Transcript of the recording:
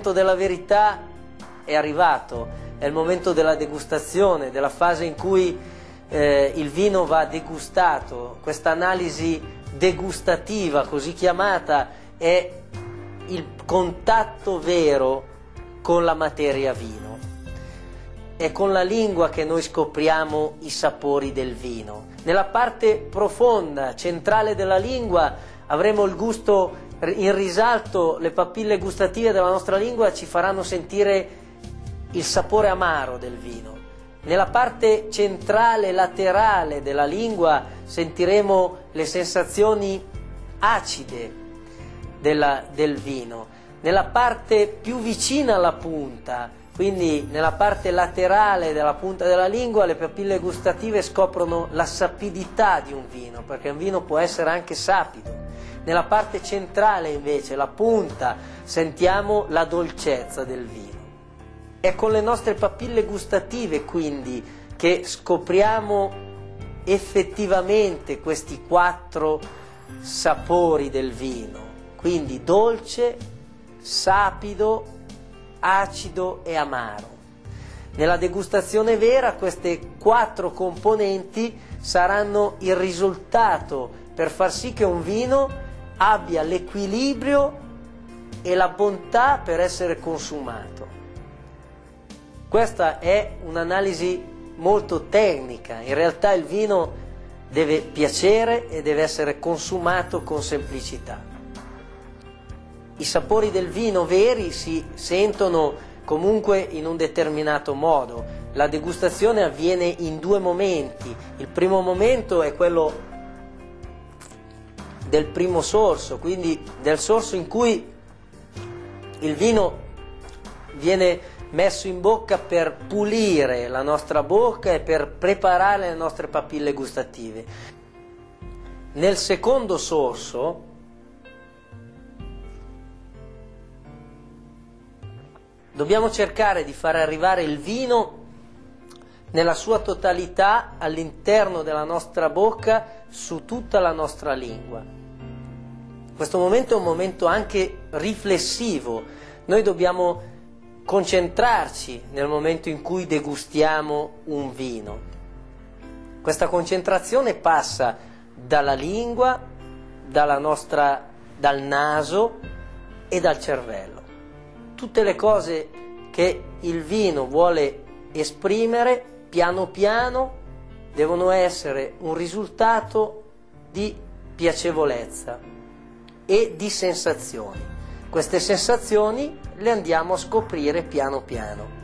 momento della verità è arrivato, è il momento della degustazione, della fase in cui eh, il vino va degustato. Questa analisi degustativa, così chiamata, è il contatto vero con la materia vino. È con la lingua che noi scopriamo i sapori del vino. Nella parte profonda, centrale della lingua, avremo il gusto in risalto le papille gustative della nostra lingua ci faranno sentire il sapore amaro del vino. Nella parte centrale, laterale della lingua sentiremo le sensazioni acide della, del vino. Nella parte più vicina alla punta, quindi nella parte laterale della punta della lingua, le papille gustative scoprono la sapidità di un vino, perché un vino può essere anche sapido nella parte centrale invece, la punta, sentiamo la dolcezza del vino. È con le nostre papille gustative quindi che scopriamo effettivamente questi quattro sapori del vino, quindi dolce, sapido, acido e amaro. Nella degustazione vera queste quattro componenti saranno il risultato per far sì che un vino abbia l'equilibrio e la bontà per essere consumato. Questa è un'analisi molto tecnica, in realtà il vino deve piacere e deve essere consumato con semplicità. I sapori del vino veri si sentono comunque in un determinato modo. La degustazione avviene in due momenti. Il primo momento è quello del primo sorso, quindi del sorso in cui il vino viene messo in bocca per pulire la nostra bocca e per preparare le nostre papille gustative. Nel secondo sorso dobbiamo cercare di far arrivare il vino nella sua totalità all'interno della nostra bocca su tutta la nostra lingua. Questo momento è un momento anche riflessivo, noi dobbiamo concentrarci nel momento in cui degustiamo un vino. Questa concentrazione passa dalla lingua, dalla nostra, dal naso e dal cervello. Tutte le cose che il vino vuole esprimere piano piano devono essere un risultato di piacevolezza, e di sensazioni. Queste sensazioni le andiamo a scoprire piano piano.